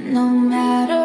No matter